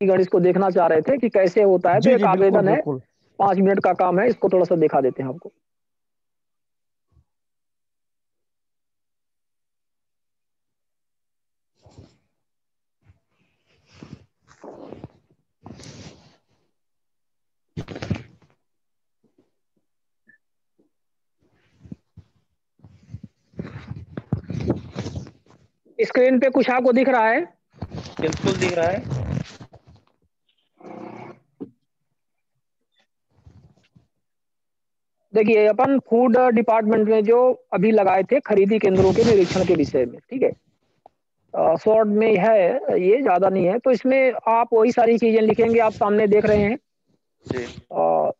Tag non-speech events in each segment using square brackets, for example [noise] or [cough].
गण इसको देखना चाह रहे थे कि कैसे होता है तो एक आवेदन है। पाँच मिनट का काम है इसको थोड़ा सा दिखा देते हैं आपको। स्क्रीन पे कुछ आपको दिख रहा है? बिल्कुल दिख रहा है। देखिए अपन फ़ूड डिपार्टमेंट में जो अभी लगाए थे खरीदी केंद्रों के निरीक्षण के विषय में ठीक है? शॉर्ट में है ये ज़्यादा नहीं है तो इसमें आप वही सारी चीज़ें लिखेंगे आप सामने देख रहे हैं जी। आ,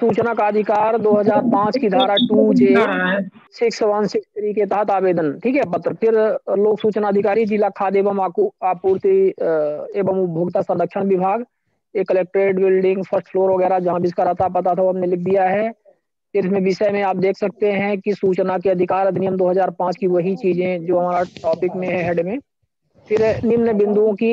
सूचना का अधिकार 2005 की धारा two J six one six three के तहत आवेदन। ठीक है, पत्र। फिर लोक सूचना अधिकारी, जिला खाद्य एवं आपूर्ति एवं उपभोक्ता संरक्षण विभाग, एक कलेक्ट्रेट बिल्डिंग, फ़र्स्ट फ्लोर वगैरह, जहाँ जिसका रहता पता था वो हमने लिख दिया है। इसमें विषय में आप देख सकते हैं कि सूचना के अधिकार अधिनियम 2005 की वही चीज़ें जो हमारा टॉपिक में है हेड में। फिर, निम्न बिंदुओं की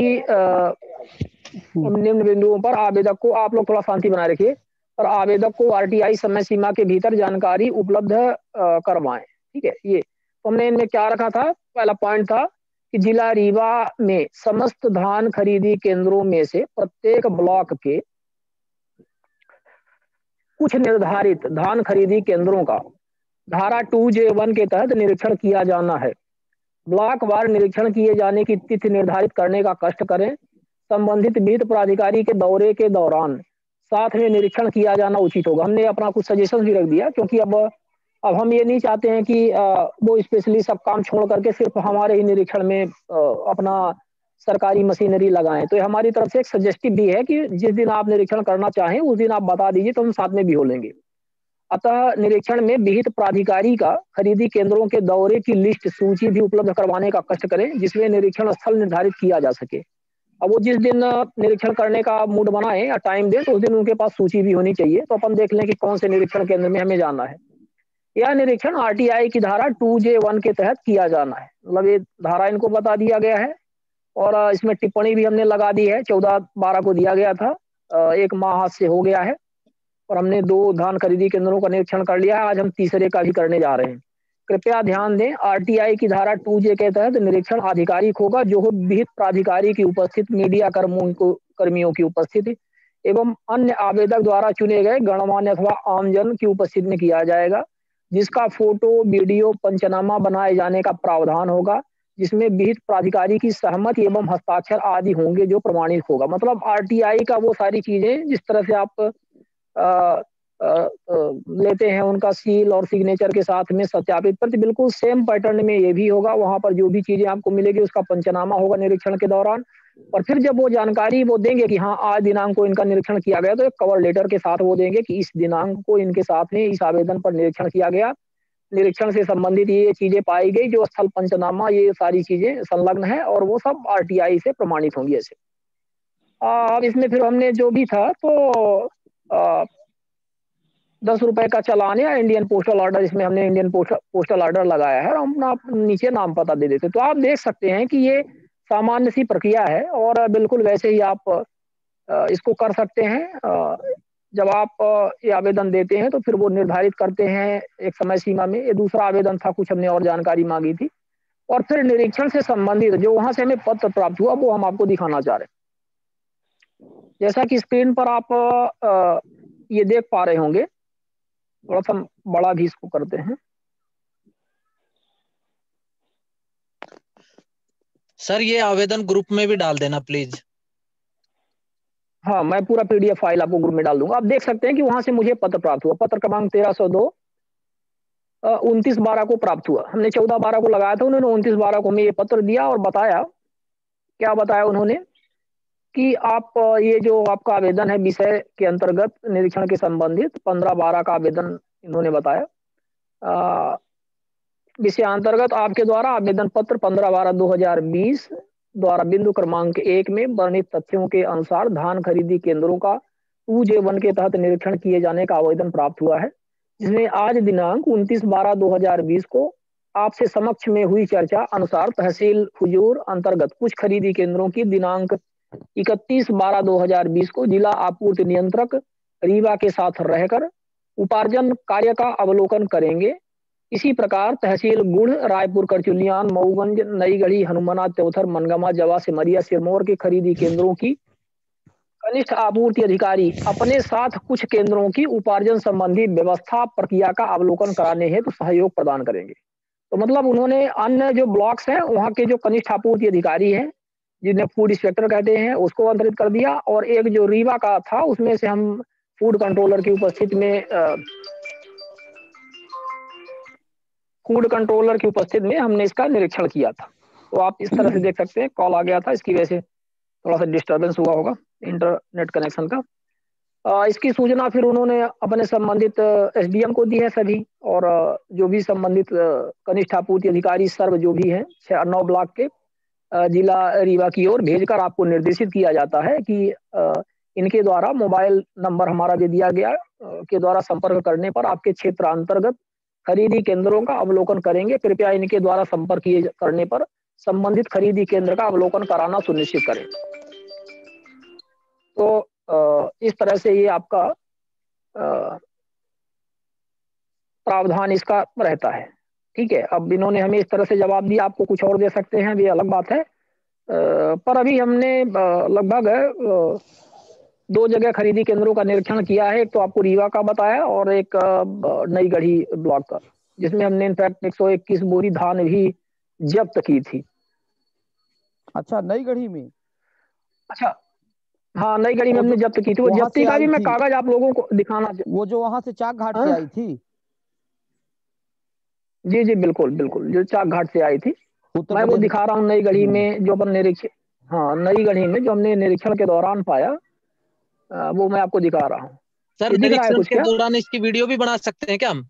निम्न बिंदुओं पर आवेदक को आप लोग थोड़ा शांति बनाए रखिए। और आवेदक को आरटीआई समय सीमा के भीतर जानकारी उपलब्ध करवाएँ। ठीक है, ये। तो हमने इनमें क्या रखा था? पहला पॉइंट था कि जिला रीवा में समस्त धान खरीदी केंद्रों में से प्रत्येक ब्लॉक के कुछ निर्धारित धान खरीदी केंद्रों का धारा टू जे वन के तहत निरीक्षण किया जाना है। ब्लॉक वार निरीक्षण किए जाने की तिथि निर्धारित करने का कष्ट करें। संबंधित वित्त प्राधिकारी के दौरे के दौरान साथ में निरीक्षण किया जाना उचित होगा। हमने अपना कुछ सजेशन भी रख दिया, क्योंकि अब अब हम ये नहीं चाहते हैं कि वो स्पेशली सब काम छोड़ करके सिर्फ़ हमारे ही निरीक्षण में अपना सरकारी मशीनरी लगाएँ। तो हमारी तरफ़ से एक सजेस्टिव भी है कि जिस दिन आप निरीक्षण करना चाहें, उस दिन आप बता दीजिए तो हम साथ में भी हो लेंगे। अतः निरीक्षण में विहित प्राधिकारी का खरीदी केंद्रों के दौरे की लिस्ट सूची भी उपलब्ध करवाने का कष्ट करें, जिसमें निरीक्षण स्थल निर्धारित किया जा सके। अब वो जिस दिन निरीक्षण करने का मूड बनाए या टाइम दे तो उस दिन उनके पास सूची भी होनी चाहिए। तो अपन देख लें कि कौन से निरीक्षण केंद्र में हमें जाना है। यह निरीक्षण आरटीआई की धारा टू जे वन के तहत किया जाना है। मतलब ये धारा इनको बता दिया गया है और इसमें टिप्पणी भी हमने लगा दी है। चौदह बारह को दिया गया था। एक माह से हो गया है और हमने दो धान खरीदी केंद्रों का निरीक्षण कर लिया है। आज हम तीसरे का भी करने जा रहे हैं। कृपया ध्यान दें आरटीआई की धारा टू जे के तहत निरीक्षण आधिकारिक होगा, जो विहित प्राधिकारी की उपस्थित, मीडिया कर्मों को, कर्मियों की उपस्थिति एवं अन्य आवेदक द्वारा चुने गए गणमान्य अथवा आमजन की उपस्थिति में किया जाएगा, जिसका फ़ोटो, वीडियो, पंचनामा बनाए जाने का प्रावधान होगा, जिसमें विहित प्राधिकारी की सहमति एवं हस्ताक्षर आदि होंगे जो प्रमाणित होगा। मतलब आरटीआई का वो सारी चीज़ें जिस तरह से आप लेते हैं उनका सील और सिग्नेचर के साथ में सत्यापित। प्रति बिल्कुल सेम पैटर्न में ये भी होगा। वहाँ पर जो भी चीज़ें आपको मिलेगी, उसका पंचनामा होगा निरीक्षण के दौरान। और फिर जब वो जानकारी वो देंगे कि हाँ आज दिनांक को इनका निरीक्षण किया गया तो एक कवर लेटर के साथ वो देंगे कि इस दिनांक को इनके साथ में इस आवेदन पर निरीक्षण किया गया। निरीक्षण से संबंधित ये चीज़ें पाई गई, जो स्थल पंचनामा, ये सारी चीज़ें संलग्न है और वो सब आरटीआई से प्रमाणित होंगी ऐसे। अब इसमें फिर हमने जो भी था तो दस रुपए का चलान या इंडियन पोस्टल ऑर्डर इसमें हमने इंडियन पोस्टल ऑर्डर लगाया है, और हम अपना नीचे नाम पता दे देते तो आप देख सकते हैं कि ये सामान्य सी प्रक्रिया है, और बिल्कुल वैसे ही आप इसको कर सकते हैं। जब आप ये आवेदन देते हैं तो फिर वो निर्धारित करते हैं एक समय सीमा में। ये दूसरा आवेदन था, कुछ हमने और जानकारी मांगी थी। और फिर निरीक्षण से संबंधित जो वहाँ से हमें पत्र प्राप्त हुआ, वो हम आपको दिखाना चाह रहे हैं। जैसा कि स्क्रीन पर आप ये देख पा रहे होंगे थोड़ा सा बड़ा भी इसको करते हैं। सर ये आवेदन ग्रुप में भी डाल देना प्लीज़। हाँ मैं पूरा पीडीएफ फ़ाइल आपको ग्रुप में डाल दूँगा। आप देख सकते हैं कि वहाँ से मुझे पत्र प्राप्त हुआ। पत्र क्रमांक तेरह सौ दो उनतीस बारह को प्राप्त हुआ। हमने चौदह बारह को लगाया था उन्होंने उनतीस बारह को हमें ये पत्र दिया और बताया। क्या बताया उन्होंने? कि आप ये जो आपका आवेदन है विषय के अंतर्गत निरीक्षण के संबंधित पंद्रह बारह का आवेदन इन्होंने बताया। विषय अंतर्गत आपके द्वारा आवेदन पत्र पंद्रह बारह दो हज़ार बीस द्वारा बिंदु क्रमांक एक में वर्णित तथ्यों के अनुसार धान खरीदी केंद्रों का टू जे वन के तहत निरीक्षण किए जाने का आवेदन प्राप्त हुआ है, जिसमें आज दिनांक 29 बारह 2020 को आपसे समक्ष में हुई चर्चा अनुसार तहसील, हुजूर अंतर्गत कुछ खरीदी केंद्रों की दिनांक 31 बारह 2020 को जिला आपूर्ति नियंत्रक रीवा के साथ रहकर उपार्जन कार्य का अवलोकन करेंगे। इसी प्रकार तहसील गुड़ रायपुर करचुलियान मऊगंज नई गढ़ी हनुमाना, चौथर, मनगमा जवा सिमरिया सिरमौर के खरीदी केंद्रों की कनिष्ठ आपूर्ति अधिकारी अपने साथ कुछ केंद्रों की उपार्जन संबंधी व्यवस्था प्रक्रिया का अवलोकन कराने हेतु तो सहयोग प्रदान करेंगे। तो मतलब उन्होंने अन्य जो ब्लॉक्स हैं, वहाँ के जो कनिष्ठ आपूर्ति अधिकारी हैं जिन्हें फ़ूड इंस्पेक्टर कहते हैं उसको अंतरित कर दिया और एक जो रीवा का था उसमें से हम फ़ूड कंट्रोलर की उपस्थिति में फ़ूड कंट्रोलर की उपस्थिति में हमने इसका निरीक्षण किया था। तो आप इस तरह से देख सकते हैं कॉल आ गया था इसकी वजह से थोड़ा सा डिस्टर्बेंस हुआ होगा इंटरनेट कनेक्शन का। आ, इसकी सूचना फिर उन्होंने अपने संबंधित एसडीएम को दी है सभी और जो भी संबंधित कनिष्ठ आपूर्ति अधिकारी सर्व जो भी है छह नौ ब्लॉक के जिला रीवा की ओर भेजकर आपको निर्देशित किया जाता है कि इनके द्वारा मोबाइल नंबर हमारा दे दिया गया के द्वारा संपर्क करने पर आपके क्षेत्र अंतर्गत खरीदी केंद्रों का अवलोकन करेंगे। कृपया इनके द्वारा संपर्क किए करने पर संबंधित खरीदी केंद्र का अवलोकन कराना सुनिश्चित करें। तो इस तरह से ये आपका प्रावधान इसका रहता है। ठीक है अब इन्होंने हमें इस तरह से जवाब दिया आपको कुछ और दे सकते हैं ये अलग बात है। पर अभी हमने लगभग दो जगह खरीदी केंद्रों का निरीक्षण किया है एक तो आपको रीवा का बताया और एक नई गढ़ी ब्लॉक का जिसमें हमने इनफैक्ट 121 बोरी धान भी जब्त की थी। अच्छा नई गढ़ी में? अच्छा हाँ नई गढ़ी में हमने जब्त की थी वो जब्ती का भी मैं कागज़ आप लोगों को दिखाना वो जो वहाँ से चाक घाट से हाँ? आई थी? जी जी बिल्कुल बिल्कुल। जो चाक घाट से आई थी मैं वो दिखा रहा हूँ नई गढ़ी हम्म। में जो अपन निरीक्षण हाँ नई गढ़ी में जो हमने निरीक्षण के दौरान पाया वो मैं आपको दिखा रहा हूँ। सर निरीक्षण के दौरान इसकी वीडियो भी बना सकते हैं क्या हम?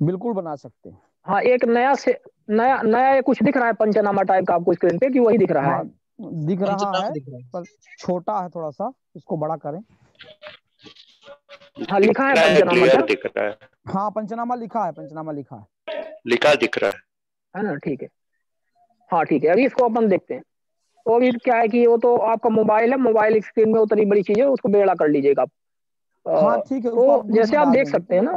बिल्कुल बना सकते हैं। हाँ एक नया से नया नया कुछ दिख रहा है पंचनामा टाइप का आपको स्क्रीन पे कि वही दिख रहा है? हाँ, दिख रहा है। पर छोटा है थोड़ा सा इसको बड़ा करें। हाँ लिखा है पंचनामा दिख रहा है। हाँ पंचनामा लिखा है पंचनामा लिखा है। लिखा दिख रहा है। है ना ठीक है। हाँ ठीक है। अभी इसको अपन देखते हैं। तो अभी क्या है कि वो तो आपका मोबाइल है मोबाइल स्क्रीन में उतनी बड़ी चीज़ है उसको बेड़ा कर लीजिएगा आप। हाँ ठीक है तो जैसे आप देख सकते हैं ना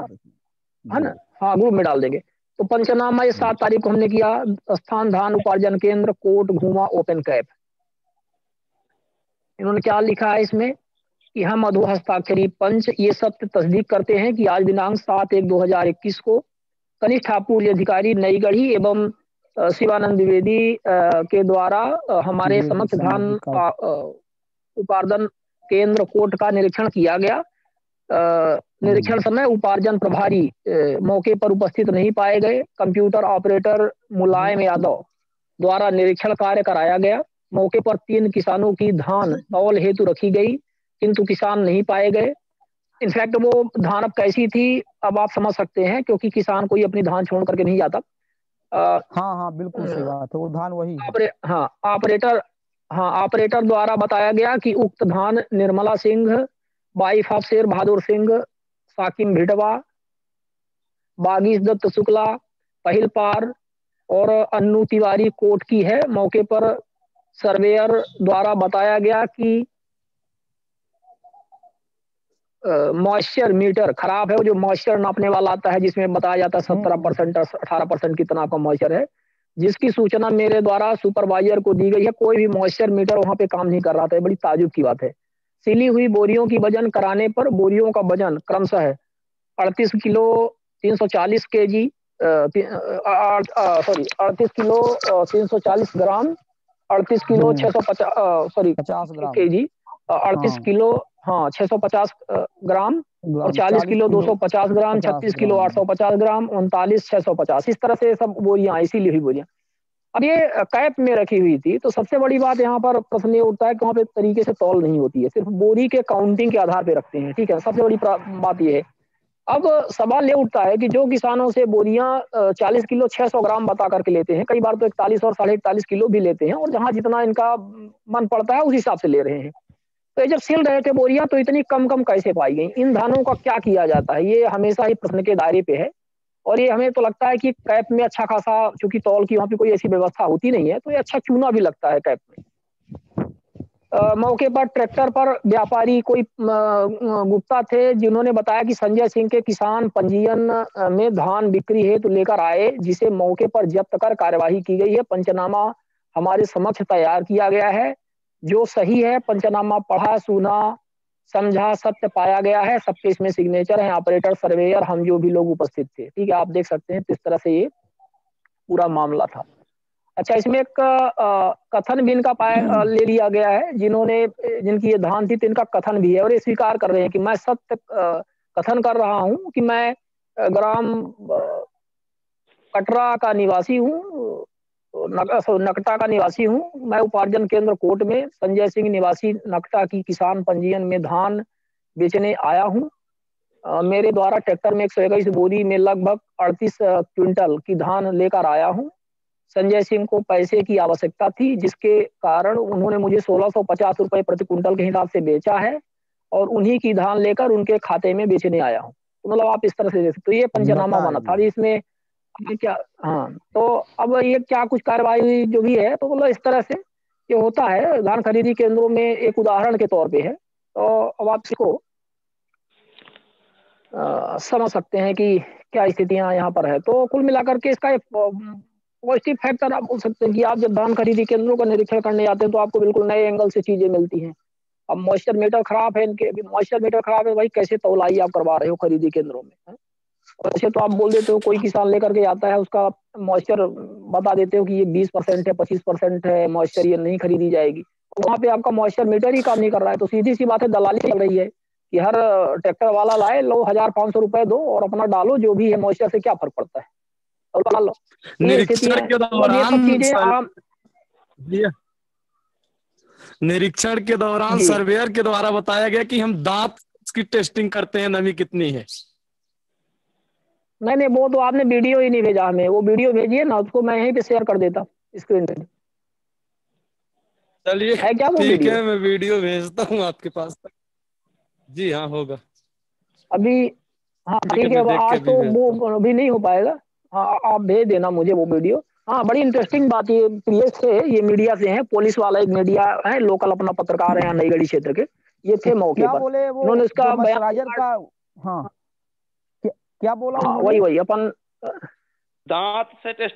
है ना? हाँ ग्रुप में डाल देंगे। तो पंचनामा ये सात तारीख को हमने किया स्थान धान उपार्जन केंद्र कोट घूमा ओपन कैप इन्होंने क्या लिखा है इसमें? कि हम मधु हस्ताक्षरी पंच ये सब तस्दीक करते हैं कि आज दिनांक सात एक दो हज़ार इक्कीस को कनिष्ठ आपूर्ति अधिकारी नई गढ़ी एवं शिवानंद द्विवेदी के द्वारा हमारे समक्ष धान उपार्जन केंद्र कोट का निरीक्षण किया गया। निरीक्षण हम्म। समय उपार्जन प्रभारी मौके पर उपस्थित नहीं पाए गए। कंप्यूटर ऑपरेटर मुलायम यादव द्वारा निरीक्षण कार्य कराया गया। मौके पर तीन किसानों की धान तौल हेतु रखी गई। किंतु किसान नहीं पाए गए। इनफैक्ट वो धान अब कैसी थी अब आप समझ सकते हैं क्योंकि किसान कोई अपनी धान छोड़ करके नहीं जाता। हाँ हाँ बिल्कुल सही बात है वो धान वही आपरे, हाँ ऑपरेटर हाँ ऑपरेटर द्वारा बताया गया कि उक्त धान निर्मला सिंह वाइफ ऑफ़ शेर बहादुर सिंह साकिम भिडवा बागीश दत्त शुक्ला पहिल पार और अन्नू तिवारी कोट की है। मौके पर सर्वेयर द्वारा बताया गया कि मॉइस्चर मीटर खराब है वो जो मॉइस्चर नापने वाला आता है जिसमें बताया जाता है सत्रह परसेंट अठारह परसेंट कितना का मॉइस्चर है जिसकी सूचना मेरे द्वारा सुपरवाइजर को दी गई है कोई भी मॉइस्चर मीटर वहाँ पे काम नहीं कर रहा था बड़ी ताजुब की बात है सिली हुई बोरियों की वज़न कराने पर बोरियों का वज़न क्रमशः है अड़तीस किलो तीन सौ चालीस के जी सॉरी अड़तीस किलो तीन सौ चालीस ग्राम अड़तीस किलो हम्म। छह सौ पचास सॉरी पचास के जी अड़तीस हाँ। किलो हाँ 650 ग्राम और 40 किलो 250 ग्राम 36 किलो 850 ग्राम उनतालीस 650 इस तरह से सब बोरियाँ इसीलिए हुई बोरियाँ अब ये कैप में रखी हुई थी तो सबसे बड़ी बात यहाँ पर प्रश्न ये उठता है कि वहाँ पे तरीके से तौल नहीं होती है। सिर्फ़ बोरी के काउंटिंग के आधार पे रखते हैं ठीक है? सबसे बड़ी बात ये है। अब सवाल ये उठता है कि जो किसानों से बोरियाँ 40 किलो 600 ग्राम बता करके लेते हैं कई बार तो इकतालीस और साढ़े इकतालीस किलो भी लेते हैं और जहाँ जितना इनका मन पड़ता है उस हिसाब से ले रहे हैं। तो ये जब सिल रहे थे बोरिया तो इतनी कम कम कैसे पाई गई? इन धानों का क्या किया जाता है? ये हमेशा ही प्रश्न के दायरे पे है। और ये हमें तो लगता है कि कैप में अच्छा खासा, चूँकि तौल की वहाँ पे कोई ऐसी व्यवस्था होती नहीं है तो ये अच्छा चूना भी लगता है कैप में। मौके पर ट्रैक्टर पर व्यापारी कोई गुप्ता थे, जिन्होंने बताया कि संजय सिंह के किसान पंजीयन में धान बिक्री हेतु तो लेकर आए, जिसे मौके पर जब्त कर कार्यवाही की गई है। पंचनामा हमारे समक्ष तैयार किया गया है। जो सही है, पंचनामा पढ़ा, सुना, समझा, सत्य पाया गया है, सबके इसमें सिग्नेचर है ऑपरेटर सर्वेयर हम जो भी लोग उपस्थित थे। ठीक है, आप देख सकते हैं, किस तरह से ये पूरा मामला था। अच्छा इसमें एक कथन भी इनका पाया ले लिया गया है, जिन्होंने, जिनकी ये धान थी तो इनका कथन भी है, और ये स्वीकार कर रहे हैं कि मैं सत्य कथन कर रहा हूँ कि मैं ग्राम कटरा का निवासी हूँ नकटा का निवासी हूँ। मैं उपार्जन केंद्र कोट में संजय सिंह निवासी नकटा की किसान पंजीयन में धान बेचने आया हूँ। मेरे द्वारा ट्रैक्टर में एक सौ इक्कीस बोरी में लगभग अड़तीस क्विंटल की धान लेकर आया हूँ। संजय सिंह को पैसे की आवश्यकता थी जिसके कारण उन्होंने मुझे सोलह सौ पचास रुपए प्रति क्विंटल के हिसाब से बेचा है और उन्हीं की धान लेकर उनके खाते में बेचने आया हूँ। तो मतलब आप इस तरह से देख सकते तो ये पंचनामा माना था। इसमें क्या हाँ। तो अब ये क्या कुछ कार्रवाई जो भी है तो मतलब इस तरह से ये होता है। धान खरीदी केंद्रों में एक उदाहरण के तौर पे है। तो अब आप इसको समझ सकते हैं कि क्या स्थितियाँ यहाँ पर है। तो कुल मिलाकर के इसका एक पॉजिटिव फैक्टर आप बोल सकते हैं कि आप जब धान खरीदी केंद्रों का निरीक्षण करने जाते हैं तो आपको बिल्कुल नए एंगल से चीज़ें मिलती हैं। अब मॉइस्चर मीटर खराब है इनके अभी मॉइस्चर मीटर खराब है भाई कैसे तोलाई आप करवा रहे हो खरीदी केंद्रों में वैसे तो आप बोल देते हो कोई किसान लेकर के आता है उसका मॉइस्चर बता देते हो कि ये बीस परसेंट है पच्चीस परसेंट है मॉइस्चर ये नहीं खरीदी जाएगी। तो वहाँ पे आपका मॉइस्चर मीटर ही काम नहीं कर रहा है। तो सीधी सी बात है दलाली चल रही है कि हर ट्रैक्टर वाला लाए लो हज़ार पाँच सौ रुपए दो और अपना डालो जो भी है मॉइस्चर से क्या फ़र्क पड़ता है? और डालो के दौरान निरीक्षण के दौरान सर्वेयर के द्वारा बताया गया कि हम दांत की टेस्टिंग करते हैं नमी कितनी है। नहीं नहीं वो तो आपने वीडियो ही नहीं भेजा हमें। वो वीडियो भेजिए ना उसको मैं यहीं पे शेयर कर देता स्क्रीन पे। चलिए है क्या वो ठीक है मैं वीडियो भेजता हूँ आपके पास तक। जी हाँ होगा। अभी हाँ ठीक है आज तो वो अभी नहीं हो पाएगा। हाँ आप भेज देना मुझे वो वीडियो। हाँ बड़ी इंटरेस्टिंग बात ये प्रियस से ये मीडिया से है। पुलिस वाला एक मीडिया है लोकल अपना पत्रकार है नई गढ़ी क्षेत्र के। ये थे [laughs] मौके पर। उन्होंने इसका बयान का हाँ। क्या बोला हाँ, वही वही अपन दांत से टेस्ट